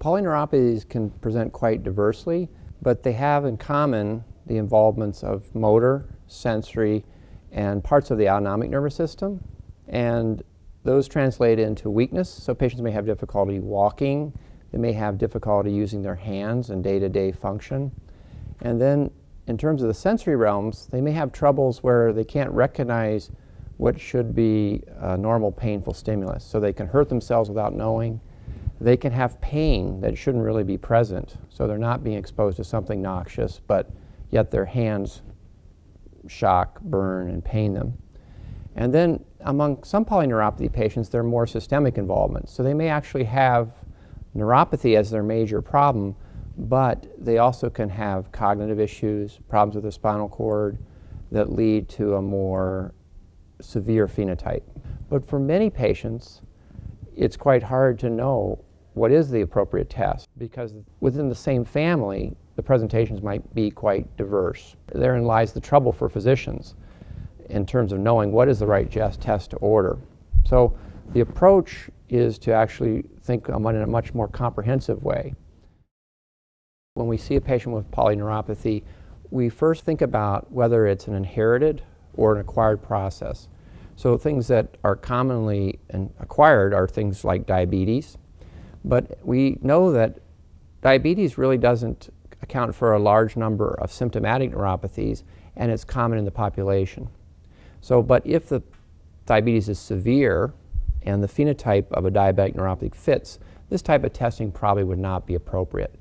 polyneuropathies can present quite diversely, but they have in common the involvements of motor, sensory, and parts of the autonomic nervous system. And those translate into weakness. So patients may have difficulty walking, they may have difficulty using their hands in day-to-day function. And then in terms of the sensory realms, they may have troubles where they can't recognize what should be a normal painful stimulus. So they can hurt themselves without knowing. They can have pain that shouldn't really be present. So they're not being exposed to something noxious, but yet their hands shock, burn, and pain them. And then among some polyneuropathy patients, there are more systemic involvement. So they may actually have neuropathy as their major problem, but they also can have cognitive issues, problems with the spinal cord that lead to a more severe phenotype. But for many patients, it's quite hard to know what is the appropriate test because within the same family, the presentations might be quite diverse. Therein lies the trouble for physicians in terms of knowing what is the right test to order. So the approach is to actually think in a much more comprehensive way. When we see a patient with polyneuropathy, we first think about whether it's an inherited or an acquired process. So things that are commonly acquired are things like diabetes, but we know that diabetes really doesn't account for a large number of symptomatic neuropathies, and it's common in the population. So, but if the diabetes is severe and the phenotype of a diabetic neuropathy fits, this type of testing probably would not be appropriate.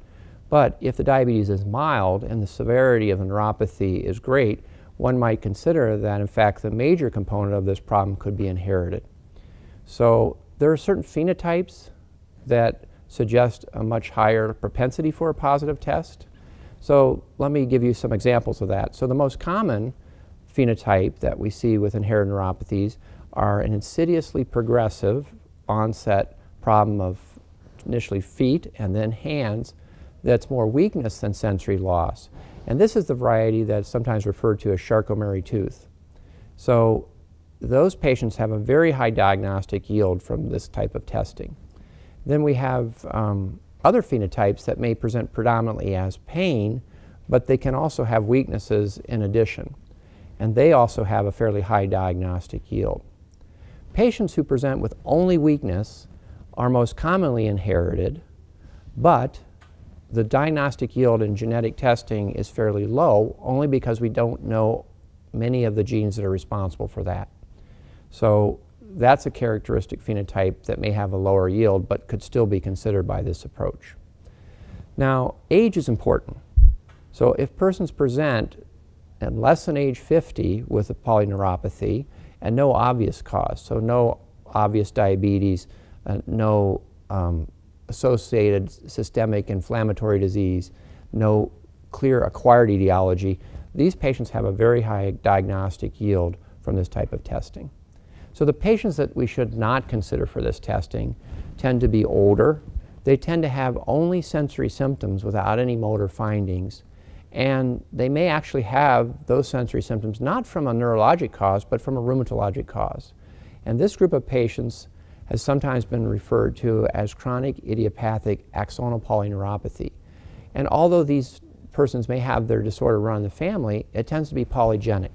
But if the diabetes is mild and the severity of the neuropathy is great, one might consider that in fact the major component of this problem could be inherited. So there are certain phenotypes that suggest a much higher propensity for a positive test. So let me give you some examples of that. So the most common phenotype that we see with inherited neuropathies are an insidiously progressive onset problem of initially feet and then hands that's more weakness than sensory loss. And this is the variety that's sometimes referred to as Charcot-Marie-Tooth. So those patients have a very high diagnostic yield from this type of testing. Then we have um, other phenotypes that may present predominantly as pain, but they can also have weaknesses in addition. And they also have a fairly high diagnostic yield. Patients who present with only weakness are most commonly inherited, but the diagnostic yield in genetic testing is fairly low only because we don't know many of the genes that are responsible for that. So that's a characteristic phenotype that may have a lower yield but could still be considered by this approach. Now, age is important. So if persons present at less than age 50 with a polyneuropathy and no obvious cause, so no obvious diabetes, uh, no um, associated systemic inflammatory disease, no clear acquired etiology, these patients have a very high diagnostic yield from this type of testing. So the patients that we should not consider for this testing tend to be older. They tend to have only sensory symptoms without any motor findings. And they may actually have those sensory symptoms not from a neurologic cause, but from a rheumatologic cause. And this group of patients has sometimes been referred to as chronic idiopathic axonal polyneuropathy. And although these persons may have their disorder run in the family, it tends to be polygenic.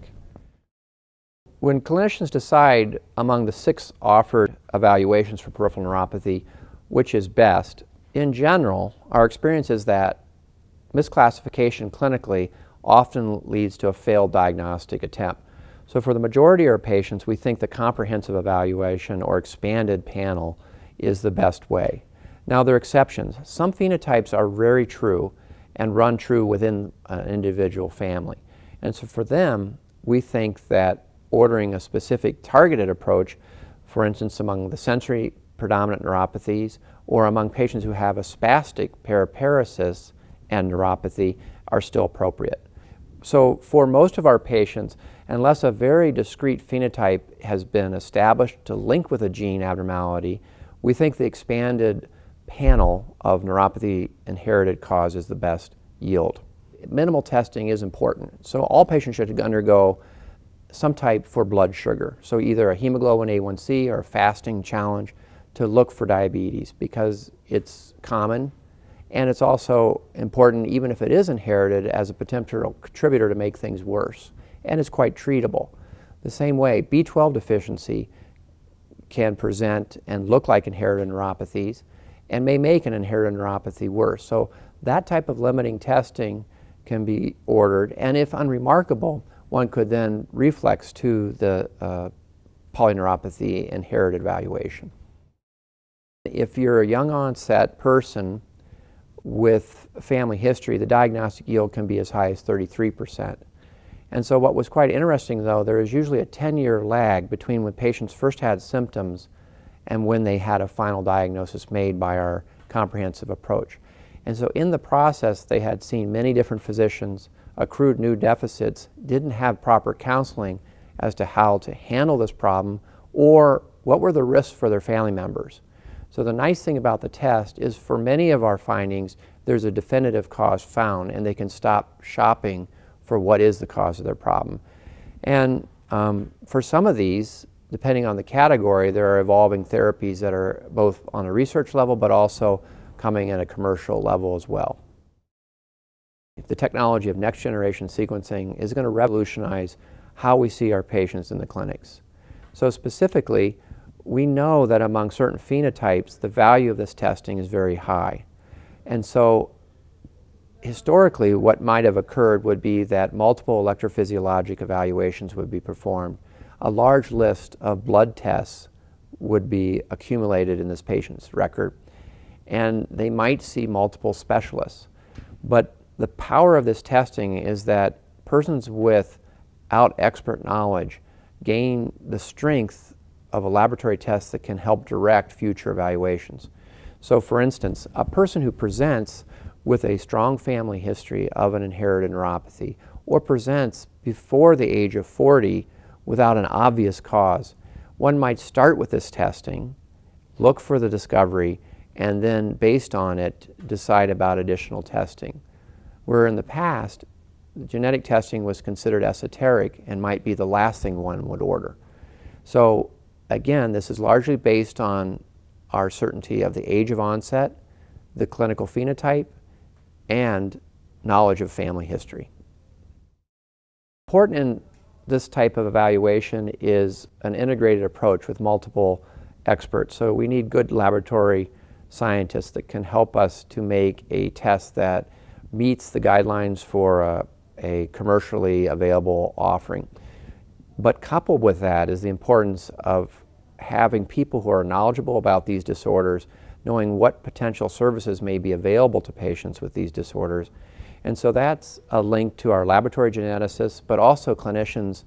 When clinicians decide among the six offered evaluations for peripheral neuropathy which is best, in general, our experience is that misclassification clinically often leads to a failed diagnostic attempt. So for the majority of our patients, we think the comprehensive evaluation or expanded panel is the best way. Now there are exceptions. Some phenotypes are very true and run true within an individual family. And so for them, we think that ordering a specific targeted approach, for instance, among the sensory predominant neuropathies or among patients who have a spastic paraparesis and neuropathy are still appropriate. So for most of our patients, unless a very discrete phenotype has been established to link with a gene abnormality, we think the expanded panel of neuropathy inherited cause is the best yield. Minimal testing is important. So all patients should undergo some type for blood sugar. So either a hemoglobin A1C or a fasting challenge to look for diabetes because it's common And it's also important, even if it is inherited, as a potential contributor to make things worse. And it's quite treatable. The same way, B12 deficiency can present and look like inherited neuropathies and may make an inherited neuropathy worse. So that type of limiting testing can be ordered, and if unremarkable, one could then reflex to the uh, polyneuropathy inherited evaluation. If you're a young onset person with family history, the diagnostic yield can be as high as 33%. And so what was quite interesting though, there is usually a 10-year lag between when patients first had symptoms and when they had a final diagnosis made by our comprehensive approach. And so in the process, they had seen many different physicians, accrued new deficits, didn't have proper counseling as to how to handle this problem or what were the risks for their family members. So the nice thing about the test is for many of our findings, there's a definitive cause found and they can stop shopping for what is the cause of their problem. And um, for some of these, depending on the category, there are evolving therapies that are both on a research level but also coming at a commercial level as well. If The technology of next generation sequencing is going to revolutionize how we see our patients in the clinics. So specifically, we know that among certain phenotypes, the value of this testing is very high. And so historically, what might have occurred would be that multiple electrophysiologic evaluations would be performed. A large list of blood tests would be accumulated in this patient's record and they might see multiple specialists. But the power of this testing is that persons without expert knowledge gain the strength of a laboratory test that can help direct future evaluations. So for instance, a person who presents with a strong family history of an inherited neuropathy or presents before the age of 40 without an obvious cause, one might start with this testing, look for the discovery, and then based on it decide about additional testing. Where in the past, genetic testing was considered esoteric and might be the last thing one would order. So again, this is largely based on our certainty of the age of onset, the clinical phenotype, and knowledge of family history. Important in this type of evaluation is an integrated approach with multiple experts. So we need good laboratory scientists that can help us to make a test that meets the guidelines for a, a commercially available offering. But coupled with that is the importance of having people who are knowledgeable about these disorders, knowing what potential services may be available to patients with these disorders. And so that's a link to our laboratory geneticists, but also clinicians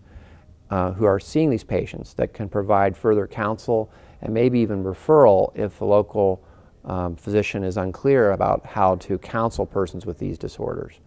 uh, who are seeing these patients that can provide further counsel and maybe even referral if the local um, physician is unclear about how to counsel persons with these disorders.